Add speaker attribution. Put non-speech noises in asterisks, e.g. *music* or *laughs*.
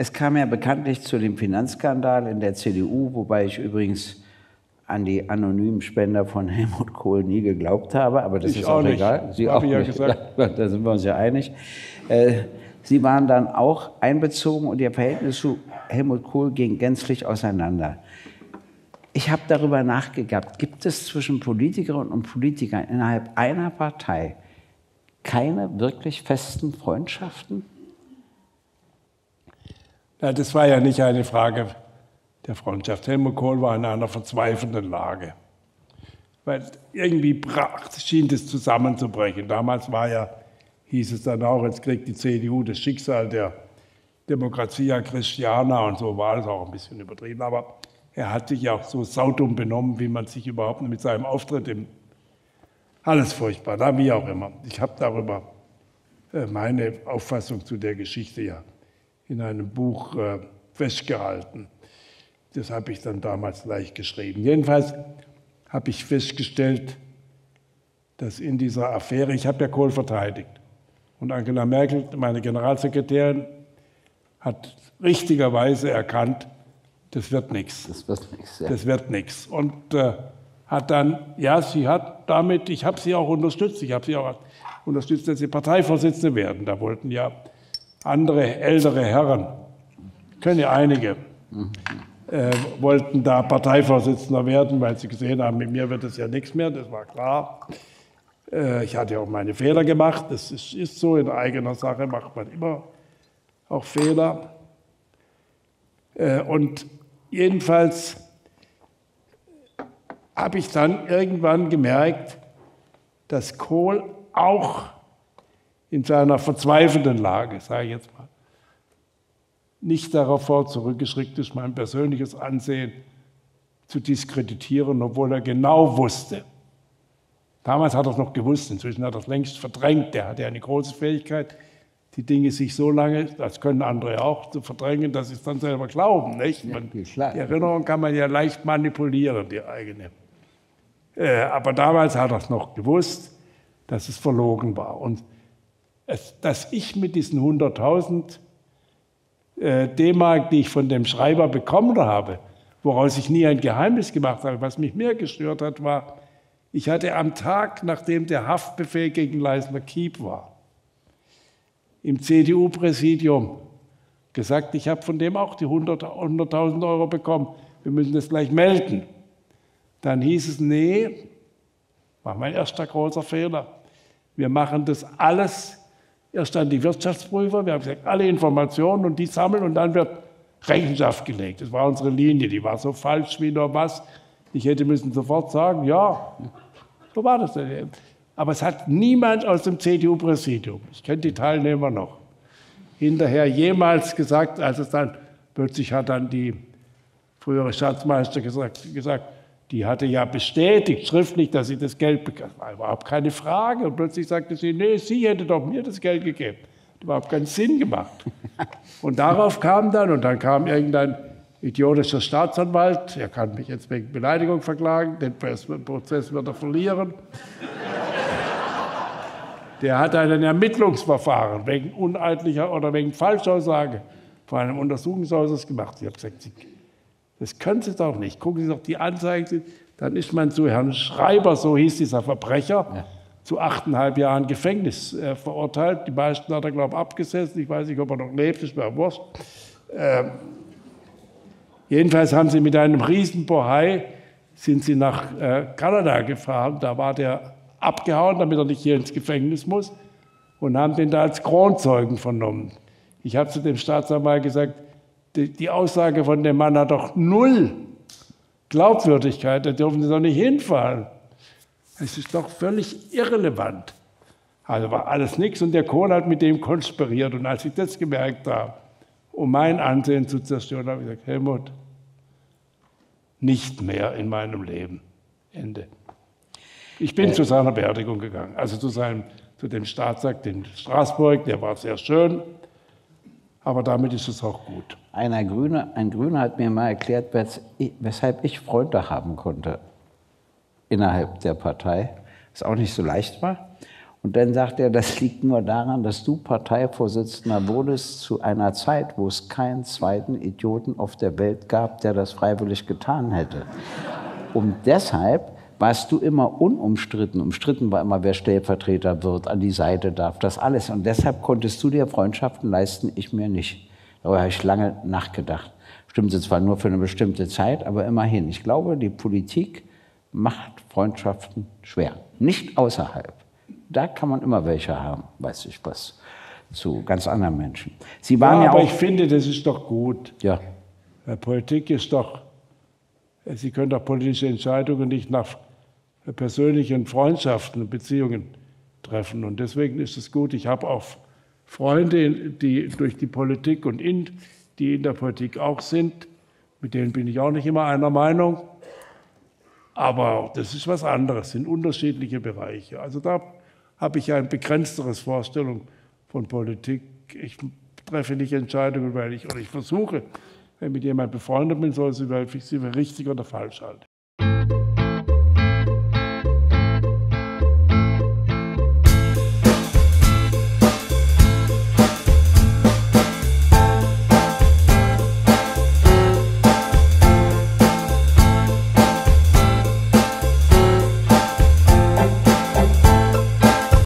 Speaker 1: Es kam ja bekanntlich zu dem Finanzskandal in der CDU, wobei ich übrigens an die anonymen Spender von Helmut Kohl nie geglaubt habe, aber das ich ist auch, auch egal. Sie auch ja nicht. Gesagt. *laughs* Da sind wir uns ja einig. Äh, Sie waren dann auch einbezogen und Ihr Verhältnis zu Helmut Kohl ging gänzlich auseinander. Ich habe darüber nachgedacht, gibt es zwischen Politikerinnen und Politikern innerhalb einer Partei keine wirklich festen Freundschaften?
Speaker 2: Ja, das war ja nicht eine Frage der Freundschaft. Helmut Kohl war in einer verzweifelnden Lage. Weil irgendwie brach, schien das zusammenzubrechen. Damals war ja, hieß es dann auch, jetzt kriegt die CDU das Schicksal der Demokratia Christiana und so war es auch ein bisschen übertrieben. Aber er hat sich ja auch so saudumm benommen, wie man sich überhaupt mit seinem Auftritt im. Alles furchtbar, da wie auch immer. Ich habe darüber äh, meine Auffassung zu der Geschichte ja in einem Buch äh, festgehalten. Das habe ich dann damals leicht geschrieben. Jedenfalls habe ich festgestellt, dass in dieser Affäre, ich habe ja Kohl verteidigt, und Angela Merkel, meine Generalsekretärin, hat richtigerweise erkannt, das wird nichts. Das wird nichts. Ja. Das wird nichts. Und äh, hat dann, ja, sie hat damit, ich habe sie auch unterstützt, ich habe sie auch unterstützt, dass sie Parteivorsitzende werden. Da wollten ja andere ältere Herren, können ja einige, äh, wollten da Parteivorsitzender werden, weil sie gesehen haben, mit mir wird es ja nichts mehr, das war klar. Äh, ich hatte auch meine Fehler gemacht, das ist, ist so, in eigener Sache macht man immer auch Fehler. Äh, und jedenfalls habe ich dann irgendwann gemerkt, dass Kohl auch in seiner verzweifelten Lage, sage ich jetzt mal, nicht darauf vor zurückgeschickt ist, mein persönliches Ansehen zu diskreditieren, obwohl er genau wusste. Damals hat er es noch gewusst, inzwischen hat er es längst verdrängt. Der hatte eine große Fähigkeit, die Dinge sich so lange, das können andere auch, zu verdrängen, dass sie es dann selber glauben. Nicht? Man, die Erinnerung kann man ja leicht manipulieren, die eigene. Äh, aber damals hat er es noch gewusst, dass es verlogen war. Und dass ich mit diesen 100.000 äh, D-Mark, die ich von dem Schreiber bekommen habe, woraus ich nie ein Geheimnis gemacht habe, was mich mehr gestört hat, war, ich hatte am Tag, nachdem der Haftbefehl gegen Leisner Kiep war, im CDU-Präsidium gesagt, ich habe von dem auch die 100.000 100 Euro bekommen, wir müssen das gleich melden. Dann hieß es, nee, war mein erster großer Fehler. Wir machen das alles erst an die Wirtschaftsprüfer, wir haben gesagt, alle Informationen und die sammeln und dann wird Rechenschaft gelegt. Das war unsere Linie, die war so falsch wie nur was. Ich hätte müssen sofort sagen, ja, so war das. Aber es hat niemand aus dem CDU-Präsidium, ich kenne die Teilnehmer noch, hinterher jemals gesagt, als es dann plötzlich hat dann die frühere Staatsmeister gesagt, gesagt die hatte ja bestätigt schriftlich, dass sie das Geld bekam. War überhaupt keine Frage. Und plötzlich sagte sie, nee, sie hätte doch mir das Geld gegeben. Hat überhaupt keinen Sinn gemacht. Und darauf kam dann, und dann kam irgendein idiotischer Staatsanwalt, er kann mich jetzt wegen Beleidigung verklagen, den Prozess wird er verlieren. Der hat ein Ermittlungsverfahren wegen uneidlicher oder wegen Falschaussage vor einem Untersuchungsausschuss gemacht. Ich habe gesagt, das können Sie doch nicht. Gucken Sie doch die Anzeige. Dann ist man zu Herrn Schreiber, so hieß dieser Verbrecher, ja. zu achteinhalb Jahren Gefängnis äh, verurteilt. Die meisten hat er, glaube ich, abgesessen. Ich weiß nicht, ob er noch lebt, ist mir wurscht. Ähm, jedenfalls haben sie mit einem Riesenbohai sind sie nach äh, Kanada gefahren. Da war der abgehauen, damit er nicht hier ins Gefängnis muss, und haben den da als Kronzeugen vernommen. Ich habe zu dem Staatsanwalt gesagt, die, die Aussage von dem Mann hat doch null Glaubwürdigkeit, da dürfen Sie doch nicht hinfallen. Es ist doch völlig irrelevant. Also war alles nichts und der Kohl hat mit dem konspiriert. Und als ich das gemerkt habe, um mein Ansehen zu zerstören, habe ich gesagt, Helmut, nicht mehr in meinem Leben. Ende. Ich bin äh, zu seiner Beerdigung gegangen, also zu, seinem, zu dem Staatsakt in Straßburg, der war sehr schön, aber damit ist es auch gut.
Speaker 1: Einer Grüne, ein Grüner hat mir mal erklärt, weshalb ich Freunde haben konnte innerhalb der Partei, was auch nicht so leicht war. Und dann sagt er, das liegt nur daran, dass du Parteivorsitzender wurdest zu einer Zeit, wo es keinen zweiten Idioten auf der Welt gab, der das freiwillig getan hätte. Und deshalb warst du immer unumstritten. Umstritten war immer, wer Stellvertreter wird, an die Seite darf, das alles. Und deshalb konntest du dir Freundschaften leisten, ich mir nicht. Darüber habe ich lange nachgedacht. Stimmt zwar nur für eine bestimmte Zeit, aber immerhin. Ich glaube, die Politik macht Freundschaften schwer. Nicht außerhalb. Da kann man immer welche haben, weiß ich was, zu ganz anderen Menschen.
Speaker 2: Sie waren ja, ja aber auch, ich finde, das ist doch gut.
Speaker 1: Ja.
Speaker 2: Politik ist doch, Sie können doch politische Entscheidungen nicht nach persönlichen Freundschaften und Beziehungen treffen. Und deswegen ist es gut. Ich habe auch Freunde, die durch die Politik und in, die in der Politik auch sind. Mit denen bin ich auch nicht immer einer Meinung. Aber das ist was anderes, sind unterschiedliche Bereiche. Also da habe ich ein begrenzteres Vorstellung von Politik. Ich treffe nicht Entscheidungen, weil ich, oder ich versuche, wenn mit jemandem befreundet bin, soll ich sie für richtig oder falsch halte.